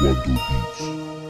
Wando Beats.